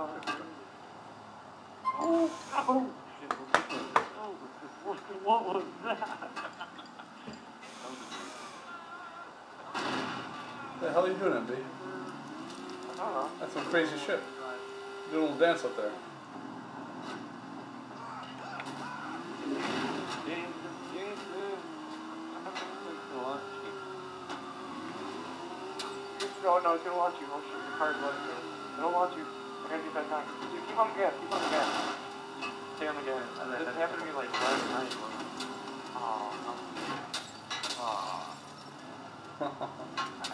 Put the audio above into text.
Oh, oh, oh, shit. What, was that? The hell are you doing, MB? I. That's some crazy shit. Doing a little dance up there. No, no, it's gonna launch you. I'll shoot your card left. It'll launch you. Dude, keep on the gas. Stay on the gas. This happened to me like last night. Oh, no. Oh.